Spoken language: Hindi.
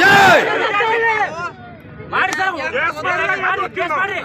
ಜೈ ಮಾಡಿ ಸರ್ ಮಾಡಿ ಕೇಸ್ ಮಾಡಿ